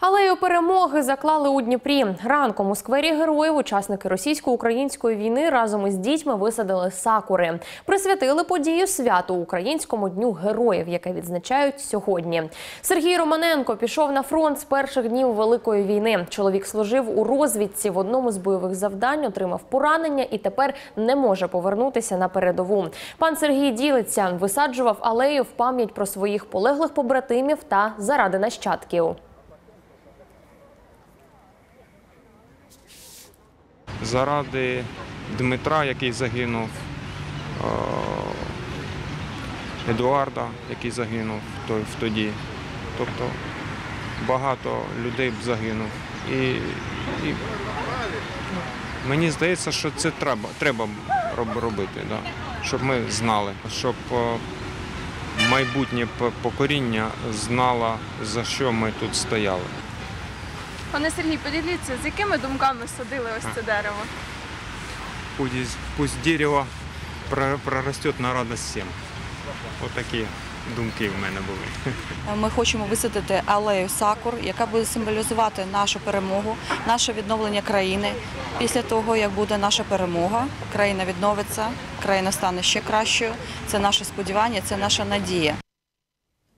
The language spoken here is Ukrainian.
Алею перемоги заклали у Дніпрі. Ранком у сквері героїв учасники російсько-української війни разом із дітьми висадили сакури. Присвятили подію святу Українському дню героїв, яке відзначають сьогодні. Сергій Романенко пішов на фронт з перших днів Великої війни. Чоловік служив у розвідці в одному з бойових завдань, отримав поранення і тепер не може повернутися на передову. Пан Сергій ділиться, висаджував алею в пам'ять про своїх полеглих побратимів та заради нащадків. Заради Дмитра, який загинув, е, Едуарда, який загинув в тоді. Тобто багато людей б загинув. І, і мені здається, що це треба, треба робити, да? щоб ми знали, щоб е, майбутнє п- покоління знало, за що ми тут стояли. Пане Сергій, поділіться, з якими думками садили ось це дерево? Пусть, пусть дерево про- прорастет на радость всем. От такі думки в мене були. Ми хочемо висадити алею сакур, яка буде символізувати нашу перемогу, наше відновлення країни. Після того, як буде наша перемога, країна відновиться, країна стане ще кращою. Це наше сподівання, це наша надія.